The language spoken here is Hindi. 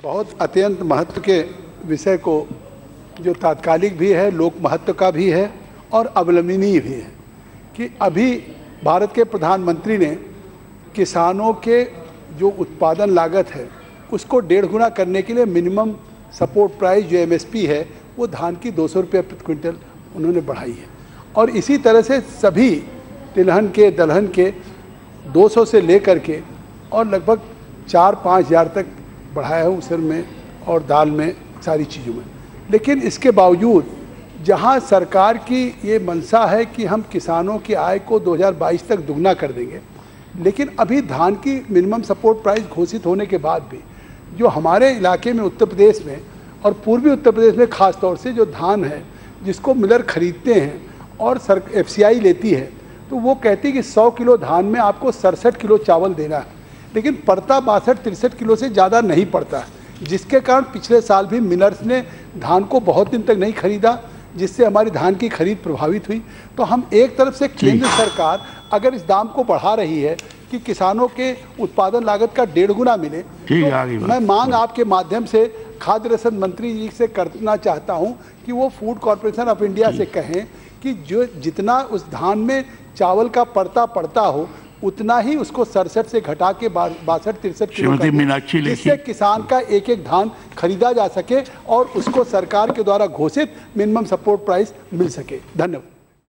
बहुत अत्यंत महत्व के विषय को, जो तात्कालिक भी है, लोक महत्व का भी है और अवलंबनीय भी है, कि अभी भारत के प्रधानमंत्री ने किसानों के जो उत्पादन लागत है, उसको डेढ़ गुना करने के लिए मिनिमम सपोर्ट प्राइस जो एमएसपी है, वो धान की दो सौ रुपये प्रति क्विंटल उन्होंने बढ़ाई है। और इसी तरह से सभी तिलहन के, दलहन के 200 से लेकर के और लगभग चार पाँच हज़ार तक बढ़ाया है उसर में और दाल में सारी चीज़ों में। लेकिन इसके बावजूद, जहाँ सरकार की ये मंशा है कि हम किसानों की आय को 2022 तक दुगना कर देंगे, लेकिन अभी धान की मिनिमम सपोर्ट प्राइस घोषित होने के बाद भी, जो हमारे इलाके में उत्तर प्रदेश में और पूर्वी उत्तर प्रदेश में खास तौर से जो धान है, जिसको मिलर खरीदते हैं और सर एफसीआई लेती है तो वो कहती है कि 100 किलो धान में आपको सड़सठ किलो चावल देना है। लेकिन पड़ता बासठ तिरसठ किलो से ज़्यादा नहीं पड़ता जिसके कारण पिछले साल भी मिनर्स ने धान को बहुत दिन तक नहीं खरीदा जिससे हमारी धान की खरीद प्रभावित हुई। तो हम एक तरफ़ से केंद्र सरकार अगर इस दाम को बढ़ा रही है कि किसानों के उत्पादन लागत का डेढ़ गुना मिले तो मैं मांग आपके माध्यम से खाद्य रसद मंत्री जी से करना चाहता हूँ कि वो फ़ूड कॉरपोरेशन ऑफ़ इंडिया से कहें कि जो जितना उस धान में चावल का पड़ता पड़ता हो उतना ही उसको सड़सठ से घटा के बासठ तिरसठ श्रीमती मीनाक्षी जिससे किसान का एक एक धान खरीदा जा सके और उसको सरकार के द्वारा घोषित मिनिमम सपोर्ट प्राइस मिल सके। धन्यवाद।